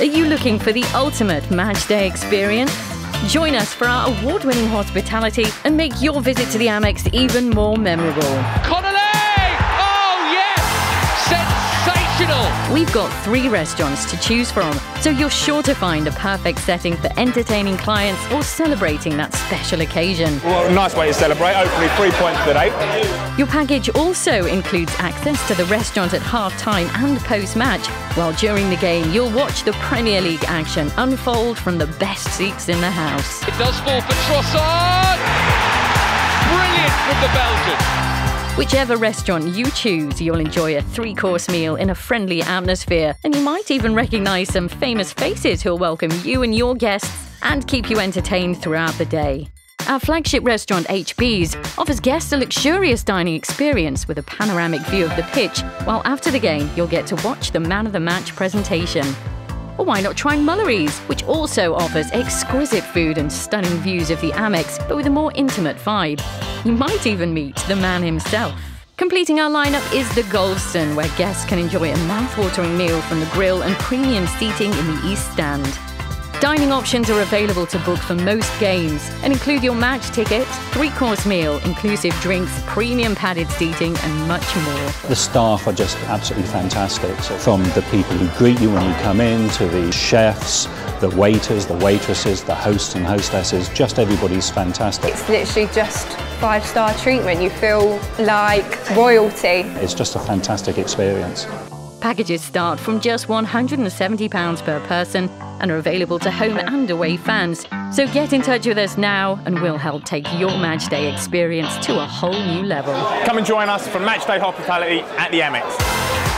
Are you looking for the ultimate match day experience? Join us for our award winning hospitality and make your visit to the Amex even more memorable. We've got three restaurants to choose from, so you're sure to find a perfect setting for entertaining clients or celebrating that special occasion. Well, nice way to celebrate. Hopefully, three points today. Your package also includes access to the restaurant at half time and post match, while during the game, you'll watch the Premier League action unfold from the best seats in the house. It does fall for Trossard! Brilliant from the Belgian! Whichever restaurant you choose, you'll enjoy a three course meal in a friendly atmosphere, and you might even recognize some famous faces who'll welcome you and your guests and keep you entertained throughout the day. Our flagship restaurant, HB's, offers guests a luxurious dining experience with a panoramic view of the pitch, while after the game, you'll get to watch the man of the match presentation. Or why not try Mullery's, which also offers exquisite food and stunning views of the Amex, but with a more intimate vibe. You might even meet the man himself. Completing our lineup is the Goldstone, where guests can enjoy a mouth-watering meal from the grill and premium seating in the East Stand. Dining options are available to book for most games and include your match ticket, three course meal, inclusive drinks, premium padded seating, and much more. The staff are just absolutely fantastic. So from the people who greet you when you come in to the chefs, the waiters, the waitresses, the hosts and hostesses, just everybody's fantastic. It's literally just five star treatment. You feel like royalty. It's just a fantastic experience. Packages start from just £170 per person and are available to home and away fans. So get in touch with us now and we'll help take your matchday experience to a whole new level. Come and join us for matchday hospitality at the Amex.